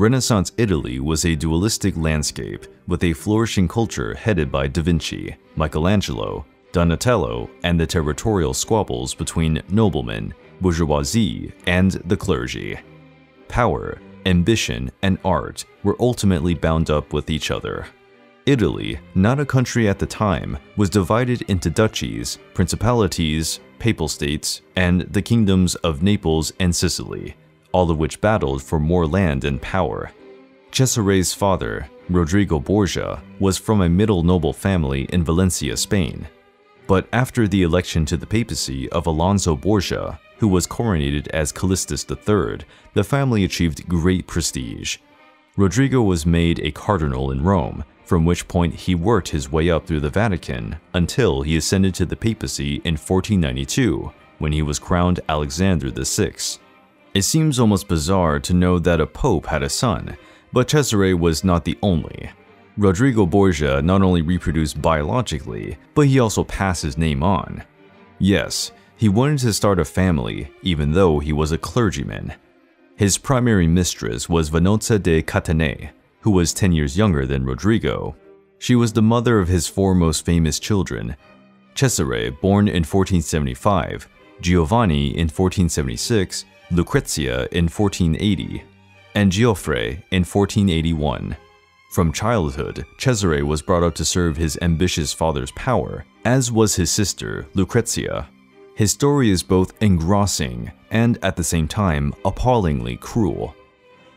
Renaissance Italy was a dualistic landscape with a flourishing culture headed by Da Vinci, Michelangelo, Donatello, and the territorial squabbles between noblemen, bourgeoisie, and the clergy. Power, ambition, and art were ultimately bound up with each other. Italy, not a country at the time, was divided into duchies, principalities, papal states, and the kingdoms of Naples and Sicily, all of which battled for more land and power. Cesare's father, Rodrigo Borgia, was from a middle noble family in Valencia, Spain. But after the election to the papacy of Alonso Borgia, who was coronated as Callistus III, the family achieved great prestige. Rodrigo was made a cardinal in Rome, from which point he worked his way up through the Vatican until he ascended to the papacy in 1492, when he was crowned Alexander VI. It seems almost bizarre to know that a pope had a son, but Cesare was not the only. Rodrigo Borgia not only reproduced biologically, but he also passed his name on. Yes, he wanted to start a family, even though he was a clergyman. His primary mistress was Vannozza de Cattanei, who was 10 years younger than Rodrigo. She was the mother of his four most famous children Cesare, born in 1475, Giovanni in 1476, Lucrezia in 1480, and Geoffrey in 1481. From childhood, Cesare was brought up to serve his ambitious father's power, as was his sister, Lucrezia. His story is both engrossing and, at the same time, appallingly cruel.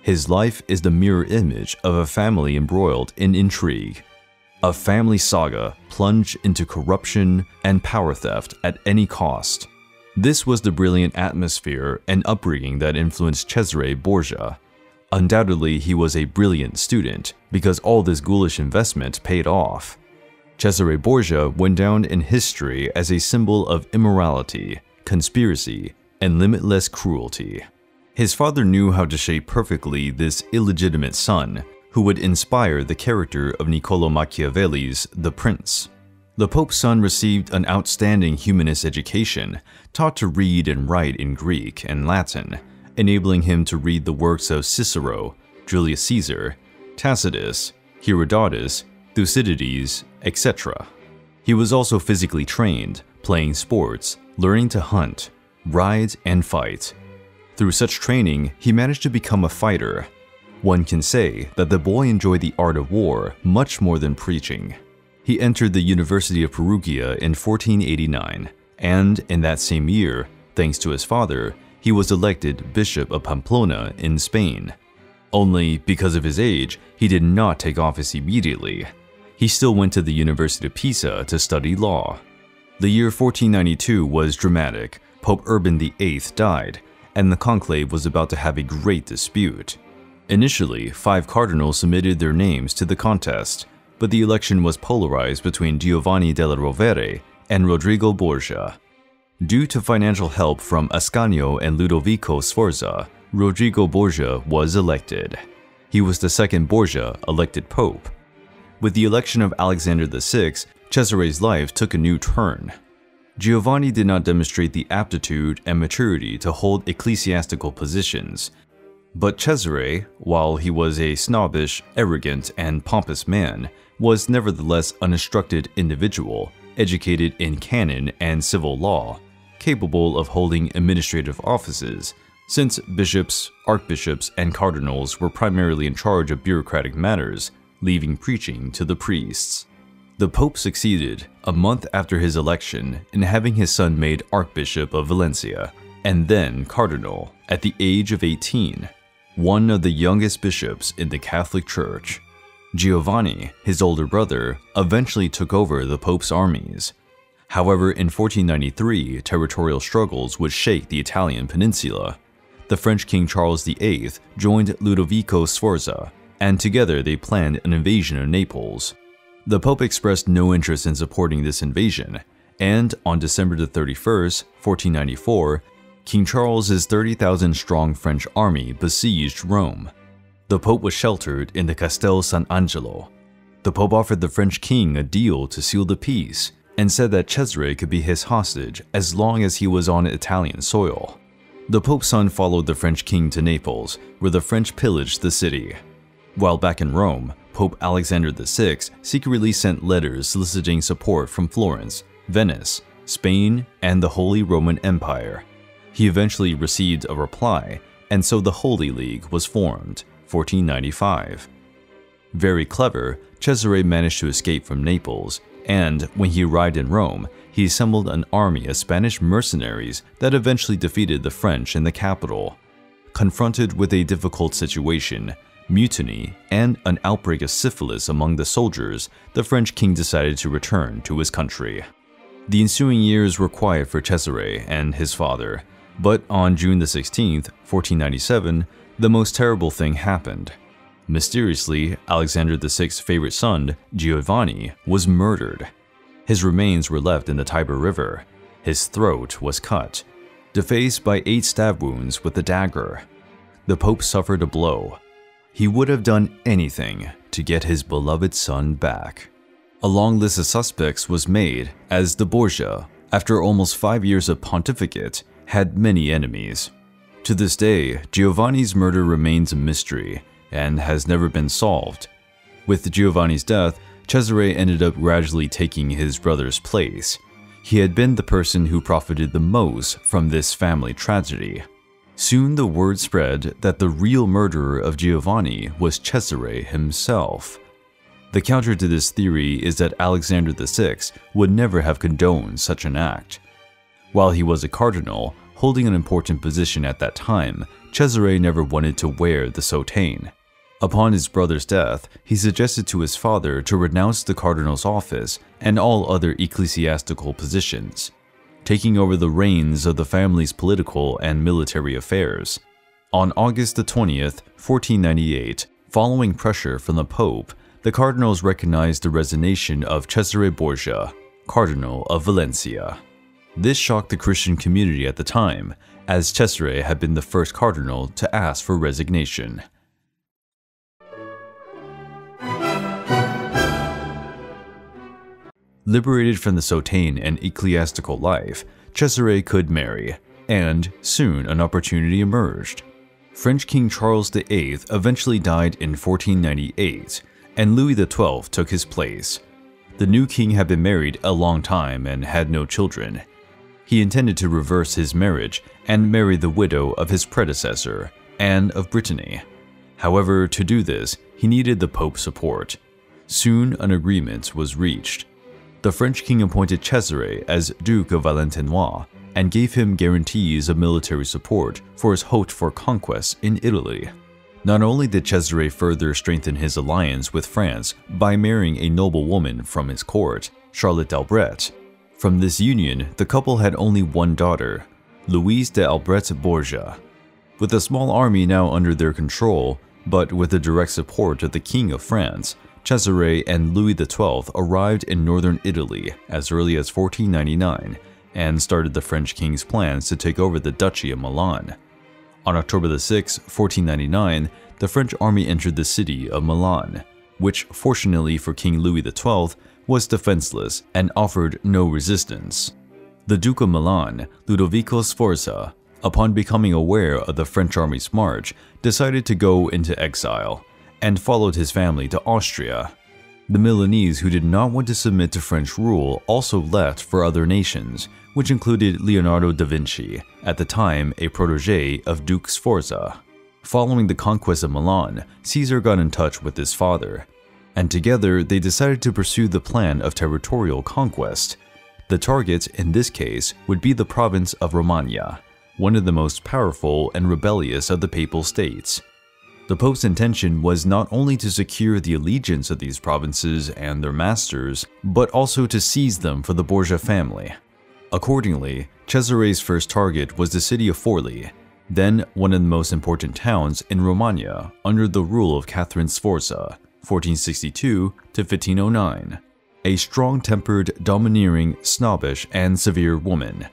His life is the mirror image of a family embroiled in intrigue. A family saga plunged into corruption and power theft at any cost. This was the brilliant atmosphere and upbringing that influenced Cesare Borgia. Undoubtedly, he was a brilliant student because all this ghoulish investment paid off. Cesare Borgia went down in history as a symbol of immorality, conspiracy, and limitless cruelty. His father knew how to shape perfectly this illegitimate son, who would inspire the character of Niccolo Machiavelli's The Prince. The Pope's son received an outstanding humanist education, taught to read and write in Greek and Latin, enabling him to read the works of Cicero, Julius Caesar, Tacitus, Herodotus, Thucydides, etc. He was also physically trained, playing sports, learning to hunt, ride, and fight. Through such training, he managed to become a fighter. One can say that the boy enjoyed the art of war much more than preaching. He entered the University of Perugia in 1489, and in that same year, thanks to his father, he was elected Bishop of Pamplona in Spain. Only because of his age, he did not take office immediately. He still went to the University of Pisa to study law. The year 1492 was dramatic. Pope Urban VIII died, and the conclave was about to have a great dispute. Initially, five cardinals submitted their names to the contest, but the election was polarized between Giovanni della Rovere and Rodrigo Borgia. Due to financial help from Ascanio and Ludovico Sforza, Rodrigo Borgia was elected. He was the second Borgia elected pope. With the election of Alexander VI, Cesare's life took a new turn. Giovanni did not demonstrate the aptitude and maturity to hold ecclesiastical positions, but Cesare, while he was a snobbish, arrogant, and pompous man, was nevertheless an instructed individual, educated in canon and civil law, capable of holding administrative offices, since bishops, archbishops, and cardinals were primarily in charge of bureaucratic matters, leaving preaching to the priests. The Pope succeeded, a month after his election, in having his son made Archbishop of Valencia, and then Cardinal, at the age of 18, one of the youngest bishops in the Catholic Church. Giovanni, his older brother, eventually took over the Pope's armies. However, in 1493, territorial struggles would shake the Italian peninsula. The French King Charles VIII joined Ludovico Sforza, and together they planned an invasion of Naples. The Pope expressed no interest in supporting this invasion, and on December 31, 1494, King Charles's 30,000 strong French army besieged Rome. The Pope was sheltered in the Castel San Angelo. The Pope offered the French king a deal to seal the peace and said that Cesare could be his hostage as long as he was on Italian soil. The Pope's son followed the French king to Naples, where the French pillaged the city. While back in Rome, Pope Alexander VI secretly sent letters soliciting support from Florence, Venice, Spain, and the Holy Roman Empire. He eventually received a reply, and so the Holy League was formed, 1495. Very clever, Cesare managed to escape from Naples, and when he arrived in Rome, he assembled an army of Spanish mercenaries that eventually defeated the French in the capital. Confronted with a difficult situation, mutiny, and an outbreak of syphilis among the soldiers, the French king decided to return to his country. The ensuing years were quiet for Cesare and his father, but on June 16, 1497, the most terrible thing happened. Mysteriously, Alexander VI's favorite son, Giovanni, was murdered. His remains were left in the Tiber River. His throat was cut, defaced by eight stab wounds with a dagger. The Pope suffered a blow. He would have done anything to get his beloved son back. A long list of suspects was made as the Borgia, after almost five years of pontificate, had many enemies. To this day, Giovanni's murder remains a mystery and has never been solved. With Giovanni's death, Cesare ended up gradually taking his brother's place. He had been the person who profited the most from this family tragedy. Soon the word spread that the real murderer of Giovanni was Cesare himself. The counter to this theory is that Alexander VI would never have condoned such an act. While he was a cardinal, holding an important position at that time, Cesare never wanted to wear the soutane. Upon his brother's death, he suggested to his father to renounce the cardinal's office and all other ecclesiastical positions, taking over the reins of the family's political and military affairs. On August 20th, 1498, following pressure from the Pope, the cardinals recognized the resignation of Cesare Borgia, Cardinal of Valencia. This shocked the Christian community at the time, as Cesare had been the first cardinal to ask for resignation. Liberated from the soutane and ecclesiastical life, Cesare could marry, and soon an opportunity emerged. French King Charles VIII eventually died in 1498, and Louis XII took his place. The new king had been married a long time and had no children. He intended to reverse his marriage and marry the widow of his predecessor, Anne of Brittany. However, to do this, he needed the Pope's support. Soon an agreement was reached the French king appointed Cesare as Duke of Valentinois and gave him guarantees of military support for his hoped-for conquests in Italy. Not only did Cesare further strengthen his alliance with France by marrying a noble woman from his court, Charlotte d'Albret. From this union, the couple had only one daughter, Louise de Albret Borgia. With a small army now under their control, but with the direct support of the King of France, Cesare and Louis XII arrived in northern Italy as early as 1499 and started the French king's plans to take over the Duchy of Milan. On October 6, 1499, the French army entered the city of Milan, which, fortunately for King Louis XII, was defenseless and offered no resistance. The Duke of Milan, Ludovico Sforza, upon becoming aware of the French army's march, decided to go into exile and followed his family to Austria. The Milanese who did not want to submit to French rule also left for other nations, which included Leonardo da Vinci, at the time a protege of Duke Sforza. Following the conquest of Milan, Caesar got in touch with his father, and together they decided to pursue the plan of territorial conquest. The target in this case would be the province of Romagna, one of the most powerful and rebellious of the Papal States. The Pope's intention was not only to secure the allegiance of these provinces and their masters, but also to seize them for the Borgia family. Accordingly, Cesare's first target was the city of Forli, then one of the most important towns in Romagna under the rule of Catherine Sforza, 1462 to 1509, a strong-tempered, domineering, snobbish, and severe woman.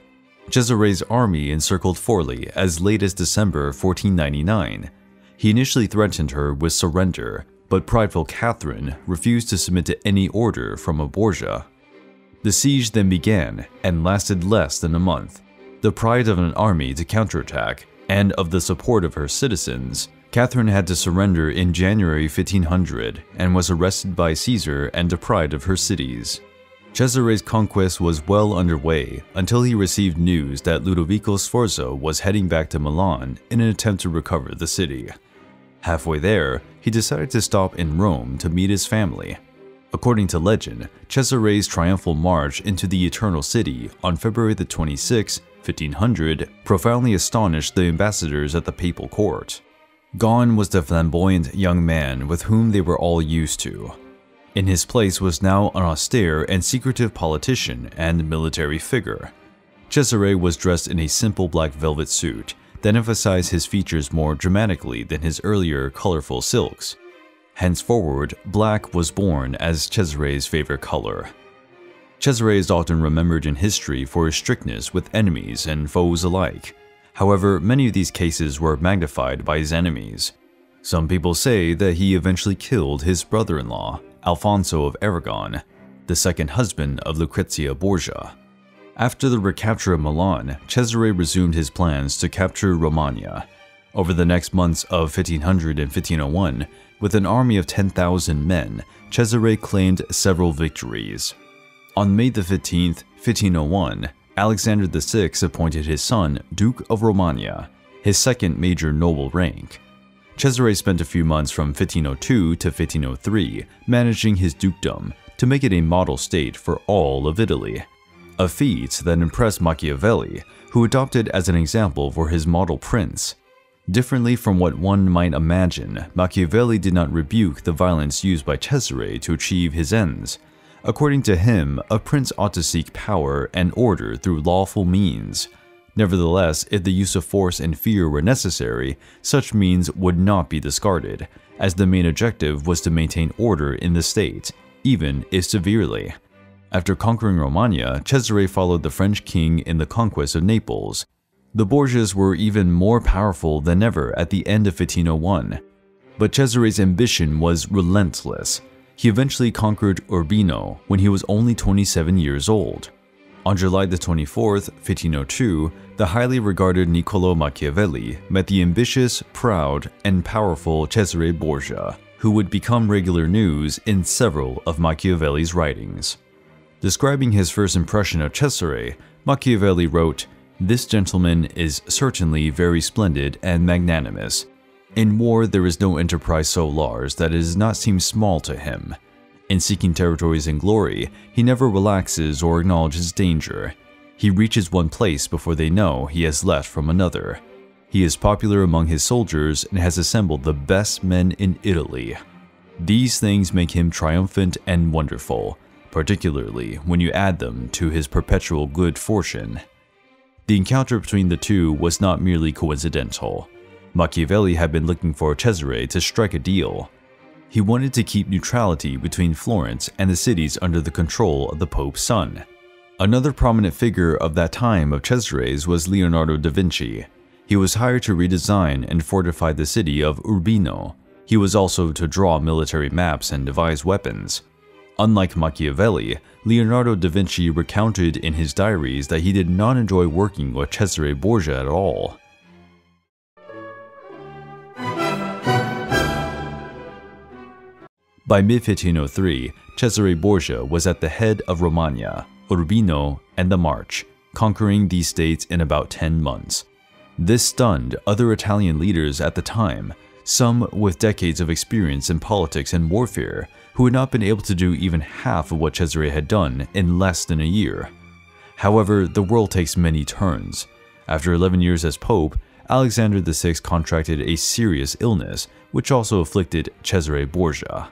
Cesare's army encircled Forli as late as December 1499, he initially threatened her with surrender, but prideful Catherine refused to submit to any order from a Borgia. The siege then began and lasted less than a month. The pride of an army to counterattack and of the support of her citizens, Catherine had to surrender in January 1500 and was arrested by Caesar and deprived of her cities. Cesare's conquest was well underway until he received news that Ludovico Sforza was heading back to Milan in an attempt to recover the city. Halfway there, he decided to stop in Rome to meet his family. According to legend, Cesare's triumphal march into the Eternal City on February 26, 1500, profoundly astonished the ambassadors at the papal court. Gone was the flamboyant young man with whom they were all used to. In his place was now an austere and secretive politician and military figure. Cesare was dressed in a simple black velvet suit that emphasized his features more dramatically than his earlier colorful silks. Henceforward, black was born as Cesare's favorite color. Cesare is often remembered in history for his strictness with enemies and foes alike, However, many of these cases were magnified by his enemies. Some people say that he eventually killed his brother-in-law, Alfonso of Aragon, the second husband of Lucrezia Borgia. After the recapture of Milan, Cesare resumed his plans to capture Romagna. Over the next months of 1500 and 1501, with an army of 10,000 men, Cesare claimed several victories. On May 15, 1501, Alexander VI appointed his son Duke of Romagna, his second major noble rank. Cesare spent a few months from 1502 to 1503 managing his dukedom to make it a model state for all of Italy. A feat that impressed Machiavelli, who adopted as an example for his model prince. Differently from what one might imagine, Machiavelli did not rebuke the violence used by Cesare to achieve his ends, According to him, a prince ought to seek power and order through lawful means. Nevertheless, if the use of force and fear were necessary, such means would not be discarded, as the main objective was to maintain order in the state, even if severely. After conquering Romagna, Cesare followed the French king in the conquest of Naples. The Borgias were even more powerful than ever at the end of 1501. But Cesare's ambition was relentless. He eventually conquered Urbino when he was only 27 years old. On July 24, 1502, the highly regarded Niccolo Machiavelli met the ambitious, proud, and powerful Cesare Borgia, who would become regular news in several of Machiavelli's writings. Describing his first impression of Cesare, Machiavelli wrote, This gentleman is certainly very splendid and magnanimous, in war, there is no enterprise so large that it does not seem small to him. In seeking territories and glory, he never relaxes or acknowledges danger. He reaches one place before they know he has left from another. He is popular among his soldiers and has assembled the best men in Italy. These things make him triumphant and wonderful, particularly when you add them to his perpetual good fortune. The encounter between the two was not merely coincidental. Machiavelli had been looking for Cesare to strike a deal. He wanted to keep neutrality between Florence and the cities under the control of the Pope's son. Another prominent figure of that time of Cesare's was Leonardo da Vinci. He was hired to redesign and fortify the city of Urbino. He was also to draw military maps and devise weapons. Unlike Machiavelli, Leonardo da Vinci recounted in his diaries that he did not enjoy working with Cesare Borgia at all. By mid-1503, Cesare Borgia was at the head of Romagna, Urbino, and the March, conquering these states in about 10 months. This stunned other Italian leaders at the time, some with decades of experience in politics and warfare, who had not been able to do even half of what Cesare had done in less than a year. However, the world takes many turns. After 11 years as Pope, Alexander VI contracted a serious illness, which also afflicted Cesare Borgia.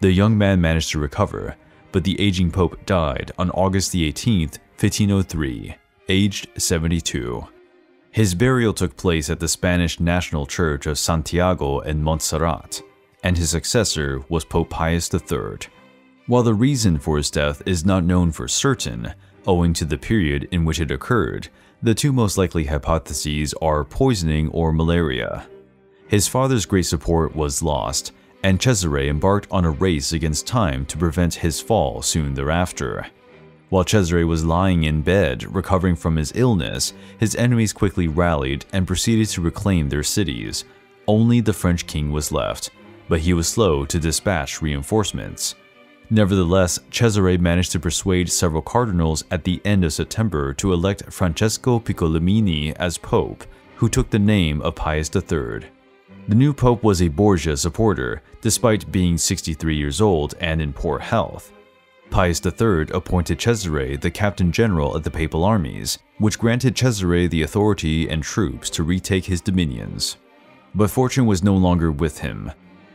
The young man managed to recover, but the aging pope died on August 18, 1503, aged 72. His burial took place at the Spanish National Church of Santiago in Montserrat, and his successor was Pope Pius III. While the reason for his death is not known for certain, owing to the period in which it occurred, the two most likely hypotheses are poisoning or malaria. His father's great support was lost, and Cesare embarked on a race against time to prevent his fall soon thereafter. While Cesare was lying in bed, recovering from his illness, his enemies quickly rallied and proceeded to reclaim their cities. Only the French king was left, but he was slow to dispatch reinforcements. Nevertheless, Cesare managed to persuade several cardinals at the end of September to elect Francesco Piccolomini as pope, who took the name of Pius III. The new pope was a Borgia supporter, despite being 63 years old and in poor health. Pius III appointed Cesare the captain general of the papal armies, which granted Cesare the authority and troops to retake his dominions. But fortune was no longer with him.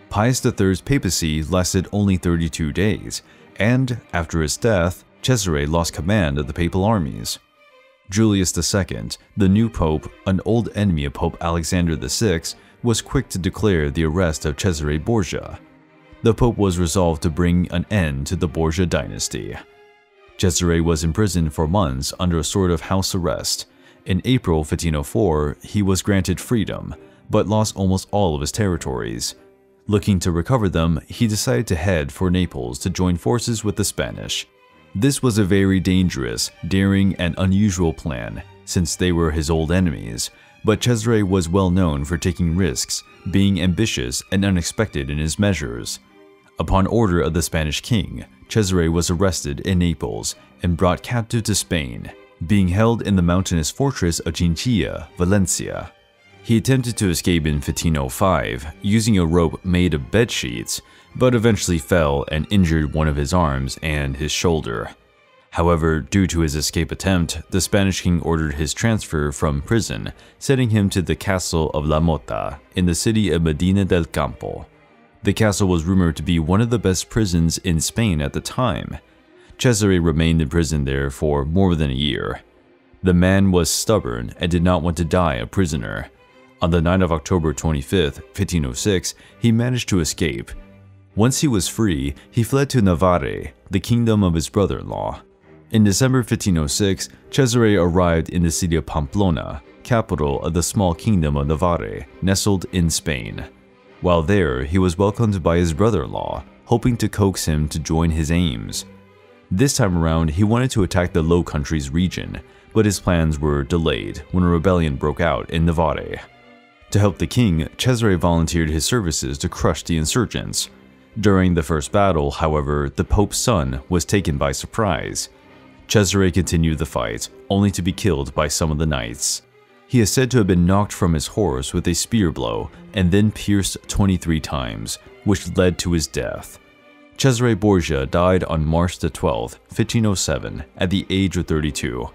Pius III's papacy lasted only 32 days, and after his death, Cesare lost command of the papal armies. Julius II, the new pope, an old enemy of Pope Alexander VI, was quick to declare the arrest of Cesare Borgia. The pope was resolved to bring an end to the Borgia dynasty. Cesare was imprisoned for months under a sort of house arrest. In April 1504, he was granted freedom, but lost almost all of his territories. Looking to recover them, he decided to head for Naples to join forces with the Spanish. This was a very dangerous, daring, and unusual plan, since they were his old enemies, but Cesare was well known for taking risks, being ambitious and unexpected in his measures. Upon order of the Spanish king, Cesare was arrested in Naples and brought captive to Spain, being held in the mountainous fortress of Chinchilla, Valencia. He attempted to escape in 1505 using a rope made of bed sheets, but eventually fell and injured one of his arms and his shoulder. However, due to his escape attempt, the Spanish king ordered his transfer from prison, sending him to the castle of La Mota in the city of Medina del Campo. The castle was rumored to be one of the best prisons in Spain at the time. Cesare remained in prison there for more than a year. The man was stubborn and did not want to die a prisoner, on the night of October 25, 1506, he managed to escape. Once he was free, he fled to Navarre, the kingdom of his brother-in-law. In December 1506, Cesare arrived in the city of Pamplona, capital of the small kingdom of Navarre, nestled in Spain. While there, he was welcomed by his brother-in-law, hoping to coax him to join his aims. This time around, he wanted to attack the Low Countries region, but his plans were delayed when a rebellion broke out in Navarre. To help the king, Cesare volunteered his services to crush the insurgents. During the first battle, however, the Pope's son was taken by surprise. Cesare continued the fight, only to be killed by some of the knights. He is said to have been knocked from his horse with a spear blow and then pierced 23 times, which led to his death. Cesare Borgia died on March 12, 1507, at the age of 32.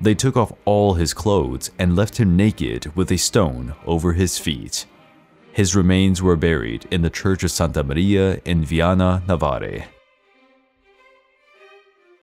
They took off all his clothes and left him naked with a stone over his feet. His remains were buried in the church of Santa Maria in Viana, Navarre.